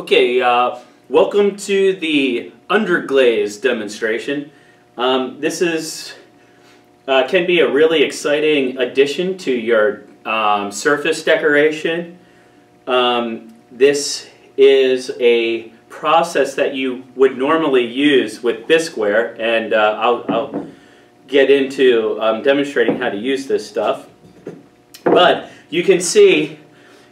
Okay, uh, welcome to the underglaze demonstration. Um, this is uh, can be a really exciting addition to your um, surface decoration. Um, this is a process that you would normally use with Bisqueware, and uh, I'll, I'll, get into um, demonstrating how to use this stuff. But you can see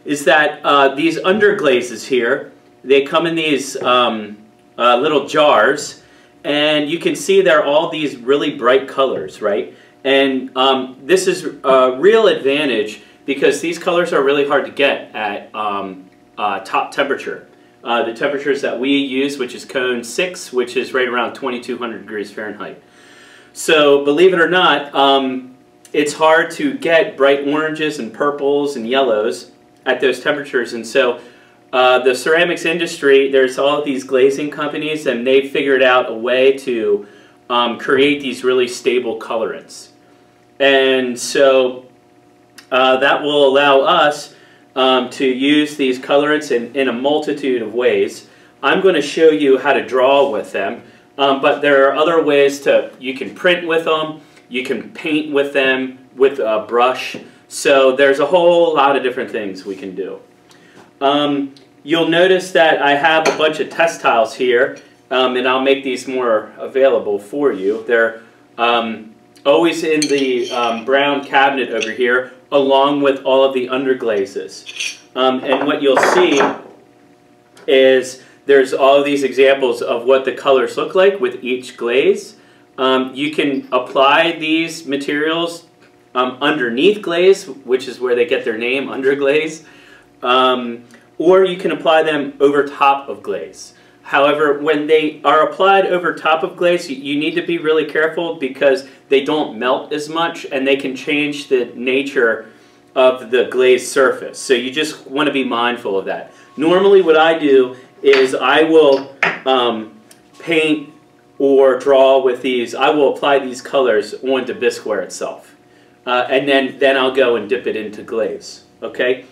is that uh, these underglazes here, they come in these um, uh, little jars, and you can see they're all these really bright colors, right? And um, this is a real advantage because these colors are really hard to get at um, uh, top temperature. Uh, the temperatures that we use, which is cone 6, which is right around 2200 degrees Fahrenheit. So believe it or not, um, it's hard to get bright oranges and purples and yellows at those temperatures. And so uh, the ceramics industry, there's all these glazing companies and they've figured out a way to um, create these really stable colorants. And so uh, that will allow us um, to use these colorants in, in a multitude of ways. I'm going to show you how to draw with them. Um, but there are other ways to, you can print with them, you can paint with them with a brush. So there's a whole lot of different things we can do. Um, you'll notice that I have a bunch of test tiles here, um, and I'll make these more available for you. They're um, always in the um, brown cabinet over here, along with all of the underglazes. Um, and what you'll see is there's all of these examples of what the colors look like with each glaze. Um, you can apply these materials underneath glaze, which is where they get their name, underglaze, um, or you can apply them over top of glaze. However, when they are applied over top of glaze, you, need to be really careful because they don't melt as much and they can change the nature of the glazed surface. So you just want to be mindful of that. Normally what I do is I will um, paint or draw with these, I will apply these colors onto Bisqueware itself. Uh, and then, then I'll go and dip it into glaze. Okay?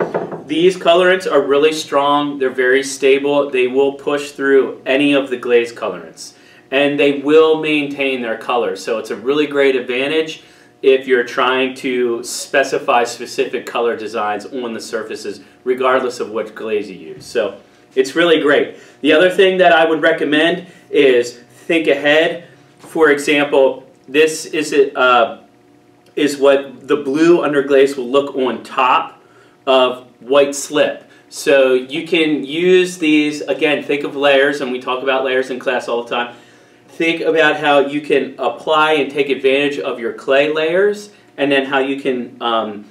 These colorants are really strong, they're very stable, they will push through any of the glaze colorants. And they will maintain their color, so it's a really great advantage if you're trying to specify specific color designs on the surfaces, regardless of what glaze you use. So it's really great. The other thing that I would recommend is think ahead. For example, this is, uh, is what the blue underglaze will look on top of white slip. So you can use these, again, think of layers, and we talk about layers in class all the time. Think about how you can apply and take advantage of your clay layers, and then how you can um,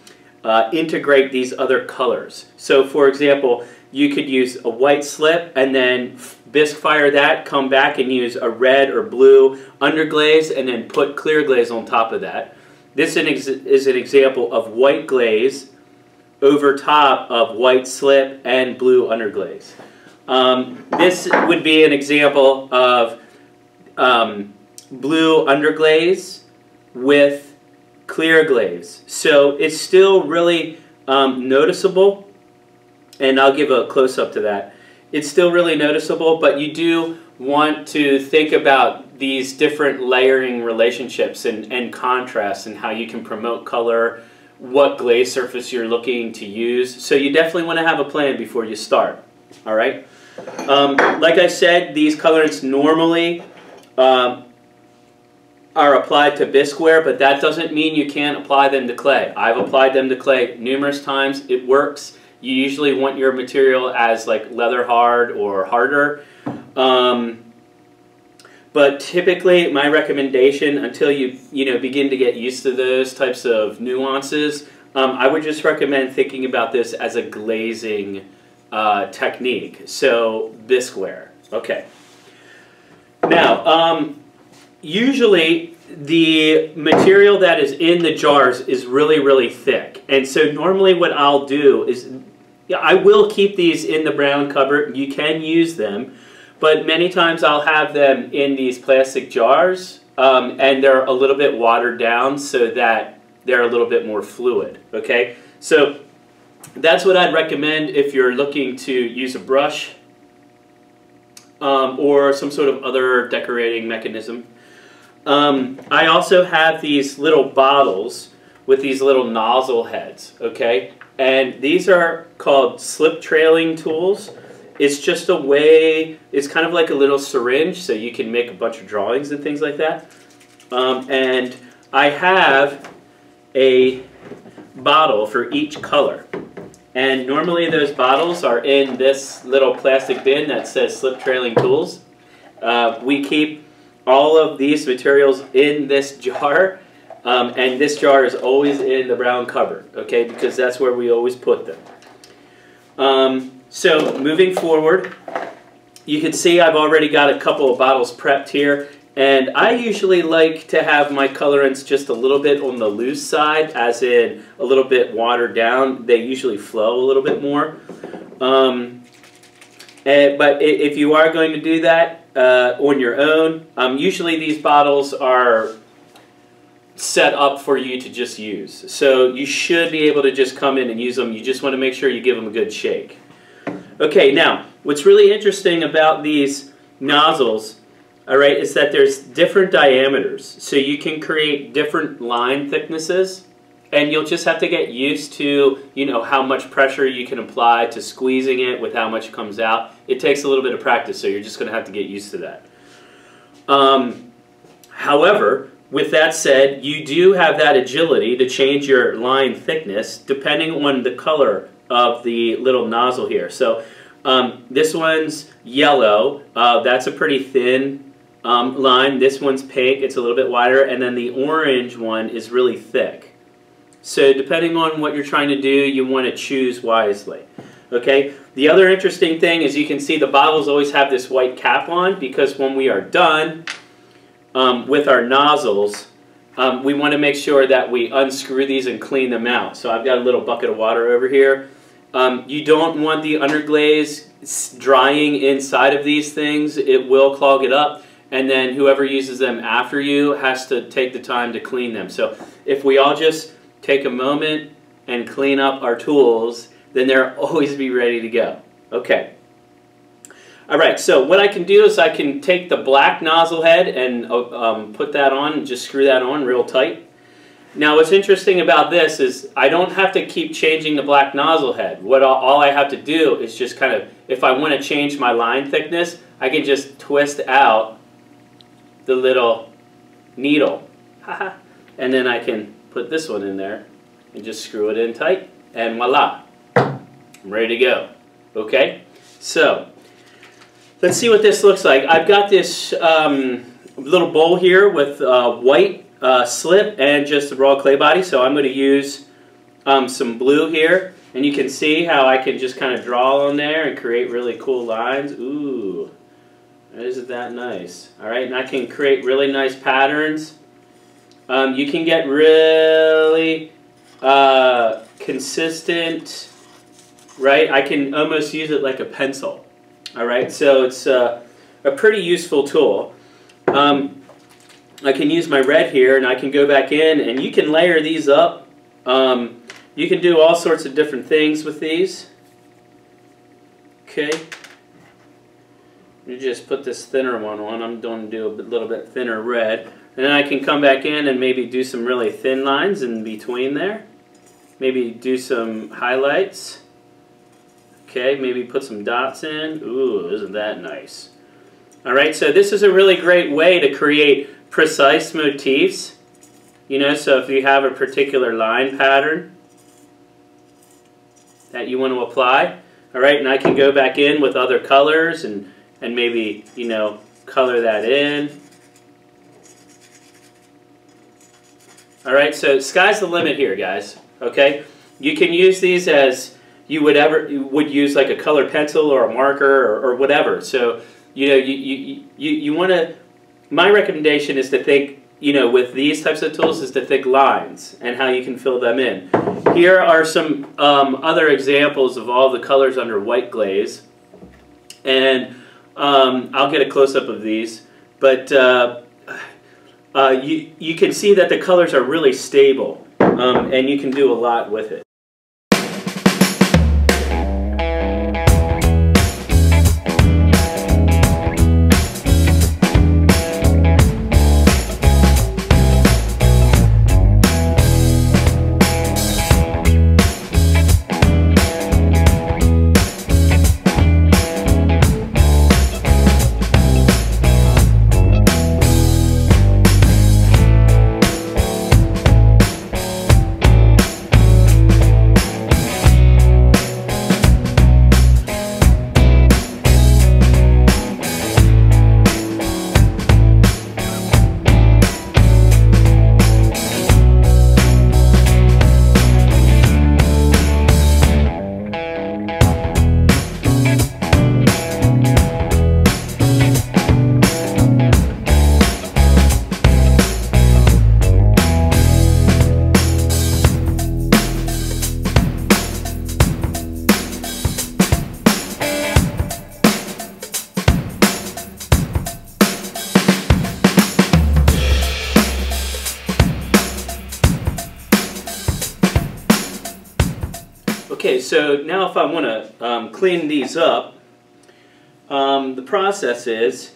uh, integrate these other colors. So for example, you could use a white slip and then bisque fire that, come back and use a red or blue underglaze and then put clear glaze on top of that. This is an example of white glaze over top of white slip and blue underglaze. Um, this would be an example of um, blue underglaze with clear glaze. So it's still really um, noticeable and I'll give a close-up to that. It's still really noticeable, but you do want to think about these different layering relationships and, and contrasts and how you can promote color, what glaze surface you're looking to use. So you definitely want to have a plan before you start. All right. Um, like I said, these colorants normally um, are applied to bisqueware, but that doesn't mean you can't apply them to clay. I've applied them to clay numerous times. It works. You usually want your material as like leather hard or harder. Um, but typically, my recommendation, until you you know begin to get used to those types of nuances, um, I would just recommend thinking about this as a glazing uh, technique. So bisqueware. Okay. Now, um, usually the material that is in the jars is really, really thick. And so normally what I'll do is I will keep these in the brown cupboard. You can use them, but many times I'll have them in these plastic jars, um, and they're a little bit watered down so that they're a little bit more fluid. Okay, so that's what I'd recommend if you're looking to use a brush um, or some sort of other decorating mechanism. Um, I also have these little bottles with these little nozzle heads, okay? And these are called slip trailing tools. It's just a way, it's kind of like a little syringe, so you can make a bunch of drawings and things like that. Um, and I have a bottle for each color. And normally those bottles are in this little plastic bin that says slip trailing tools. Uh, we keep all of these materials in this jar um, and this jar is always in the brown cupboard, okay, because that's where we always put them. Um, so moving forward, you can see I've already got a couple of bottles prepped here. And I usually like to have my colorants just a little bit on the loose side, as in a little bit watered down. They usually flow a little bit more. Um, and, eh, but if you are going to do that uh, on your own, um, usually these bottles are set up for you to just use. So you should be able to just come in and use them. You just want to make sure you give them a good shake. Okay, now, what's really interesting about these nozzles, all right, is that there's different diameters. So you can create different line thicknesses, and you'll just have to get used to, you know, how much pressure you can apply to squeezing it with how much comes out. It takes a little bit of practice, so you're just going to have to get used to that. Um, however, with that said, you do have that agility to change your line thickness depending on the color of the little nozzle here. So um, this one's yellow. Uh, that's a pretty thin um, line. This one's pink. It's a little bit wider. And then the orange one is really thick. So depending on what you're trying to do, you want to choose wisely. Okay. The other interesting thing is you can see the bottles always have this white cap on because when we are done, um, with our nozzles, um, we want to make sure that we unscrew these and clean them out. So I've got a little bucket of water over here. Um, you don't want the underglaze drying inside of these things. It will clog it up. And then whoever uses them after you has to take the time to clean them. So if we all just take a moment and clean up our tools, then they'll always be ready to go. Okay. All right, so what I can do is I can take the black nozzle head and uh, um, put that on just screw that on real tight. Now what's interesting about this is I don't have to keep changing the black nozzle head. What all I have to do is just kind of, if I want to change my line thickness, I can just twist out the little needle. and then I can put this one in there and just screw it in tight and voila, I'm ready to go. Okay, so Let's see what this looks like. I've got this um, little bowl here with uh, white uh, slip and just the raw clay body. So I'm going to use um, some blue here. And you can see how I can just kind of draw on there and create really cool lines. Ooh, isn't that nice? All right, and I can create really nice patterns. Um, you can get really uh, consistent, right? I can almost use it like a pencil. All right, so it's uh, a pretty useful tool. Um, I can use my red here and I can go back in and you can layer these up. Um, you can do all sorts of different things with these. Okay. You just put this thinner one on. I'm going to do a little bit thinner red. And then I can come back in and maybe do some really thin lines in between there. Maybe do some highlights. Okay, maybe put some dots in. Ooh, isn't that nice? All right, so this is a really great way to create precise motifs. You know, so if you have a particular line pattern that you want to apply, all right, and I can go back in with other colors and, and maybe, you know, color that in. All right, so sky's the limit here, guys, okay? You can use these as you would ever you would use like a colored pencil or a marker or, or whatever. So you know you you you, you want to. My recommendation is to think you know with these types of tools is to think lines and how you can fill them in. Here are some um, other examples of all the colors under white glaze, and um, I'll get a close up of these, but. Uh, uh, you, you can see that the colors are really stable um, and you can do a lot with it. Okay, so now if I want to um, clean these up, um, the process is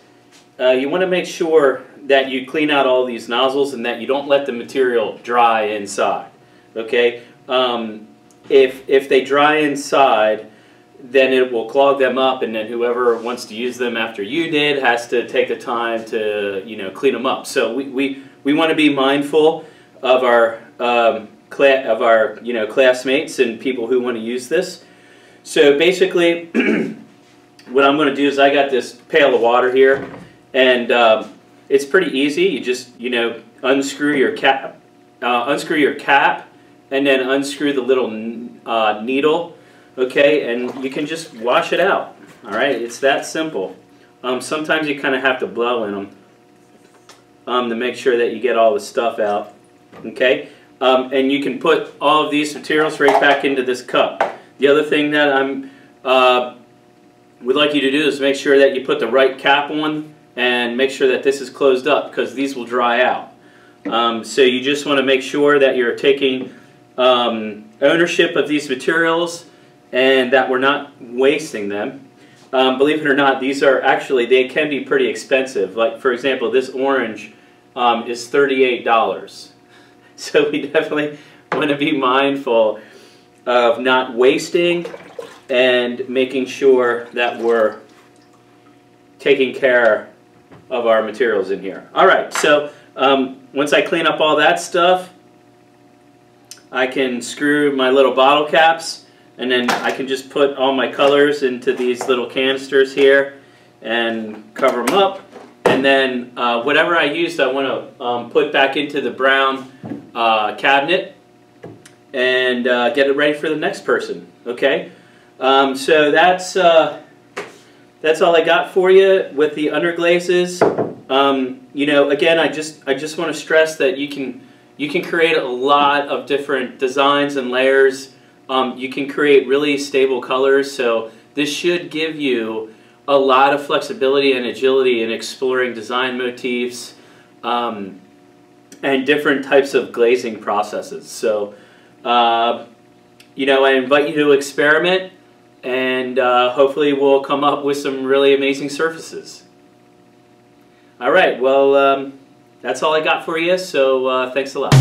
uh, you want to make sure that you clean out all these nozzles and that you don't let the material dry inside. Okay, um, if if they dry inside, then it will clog them up, and then whoever wants to use them after you did has to take the time to you know clean them up. So we we, we want to be mindful of our um, of our you know classmates and people who want to use this. So basically, what I'm going to do is I got this pail of water here, and um, it's pretty easy. You just you know unscrew your cap, uh, unscrew your cap, and then unscrew the little uh, needle, okay, and you can just wash it out. All right, it's that simple. Um, sometimes you kind of have to blow in them um, to make sure that you get all the stuff out. Okay, um, and you can put all of these materials right back into this cup. The other thing that I'm uh, would like you to do is make sure that you put the right cap on and make sure that this is closed up because these will dry out. Um, so you just want to make sure that you're taking um, ownership of these materials and that we're not wasting them. Um, believe it or not, these are actually, they can be pretty expensive. Like, for example, this orange um, is $38. So we definitely want to be mindful of not wasting and making sure that we're taking care of our materials in here. All right, so um, once I clean up all that stuff, I can screw my little bottle caps and then I can just put all my colors into these little canisters here and cover them up and then uh, whatever I used, I want to um, put back into the brown uh, cabinet and uh, get it ready for the next person. Okay, um, so that's uh, that's all I got for you with the underglazes. Um, you know, again, I just I just want to stress that you can you can create a lot of different designs and layers. Um, you can create really stable colors, so this should give you a lot of flexibility and agility in exploring design motifs um, and different types of glazing processes. So, uh, you know, I invite you to experiment and uh, hopefully we'll come up with some really amazing surfaces. All right, well, um, that's all I got for you, so uh, thanks a lot.